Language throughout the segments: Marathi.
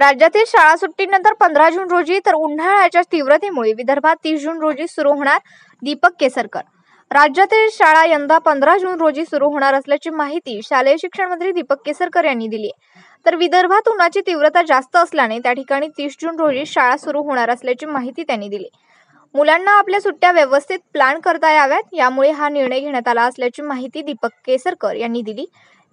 राज्यातील शाळा सुट्टीनंतर पंधरा जून रोजी तर उन्हाळ्याच्या तीव्रतेमुळे विदर्भात तीस जून रोजी सुरू होणार दीपक केसरकर. राज्यातील शाळा यंदा पंधरा जून रोजी सुरू होणार असल्याची माहिती शालेय शिक्षण मंत्री दीपक केसरकर यांनी दिली तर विदर्भात उन्हाची तीव्रता जास्त असल्याने त्या ठिकाणी तीस जून रोजी शाळा सुरू होणार असल्याची माहिती त्यांनी दिली. मुलांना आपल्या सुट्ट्या व्यवस्थित प्लॅन करता याव्यात यामुळे हा निर्णय घेण्यात आला असल्याची माहिती दीपक केसरकर यांनी दिली.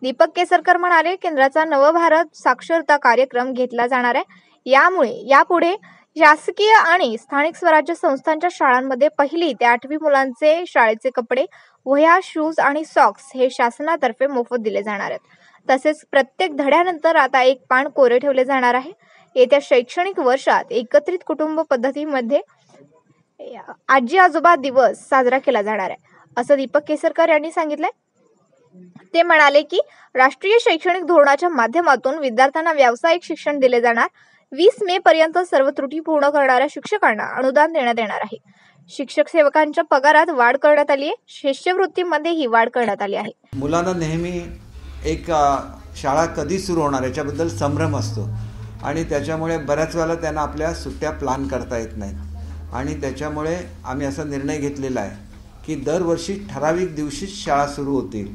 दीपक केसरकर म्हणाले केंद्राचा नवभारत साक्षरता कार्यक्रम घेतला जाणार आहे. यामुळे यापुढे शासकीय आणि स्थानिक स्वराज्य संस्थांच्या शाळांमध्ये पहिली ते आठवी मुलांचे शाळेचे कपडे वह्या शूज आणि सॉक्स हे शासनातर्फे मोफत दिले जाणार आहेत. तसेच प्रत्येक धड्यानंतर आता एक पान कोरे ठेवले जाणार आहे. येत्या शैक्षणिक वर्षात एकत्रित कुटुंब पद्धतीमध्ये आजी आजोबा दिवस साजरा केला जाणार आहे. असं दीपक केसरकर यांनी सांगितलंय. ते म्हणाले की राष्ट्रीय शैक्षणिक धोरणाच्या माध्यमातून विद्यार्थ्यांना व्यावसायिक शिक्षण दिले जाणार. वीस मे पर्यंत सर्व त्रुटी पूर्ण करणाऱ्या शिक्षकांना अनुदान देण्यात येणार आहे. शिक्षक सेवकांच्या पगारात वाढ करण्यात आली आहे. शिष्यवृत्तीमध्येही वाढ करण्यात आली आहे. मुलांना नेहमी एक शाळा कधी सुरू होणार याच्याबद्दल संभ्रम असतो. आणि त्याच्यामुळे बऱ्याच वेळेला त्यांना आपल्या सुट्ट्या प्लॅन करता येत नाहीत. आणि त्याच्यामुळे आम्ही असा निर्णय घेतलेला आहे. की दरवर्षी ठराविक दिवशीच शाळा सुरू होतील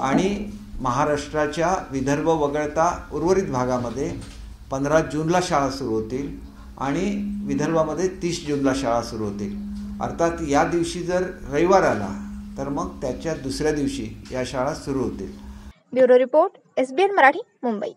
आणि महाराष्ट्राच्या विदर्भ वगळता उर्वरित भागामध्ये पंधरा जूनला शाळा सुरू होतील आणि विदर्भामध्ये तीस जूनला शाळा सुरू होतील. अर्थात या दिवशी जर रविवार आला तर मग त्याच्या दुसऱ्या दिवशी या शाळा सुरू होतील. Bureau report SBN Marathi Mumbai.